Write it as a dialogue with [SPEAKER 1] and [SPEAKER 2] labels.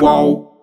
[SPEAKER 1] Qual?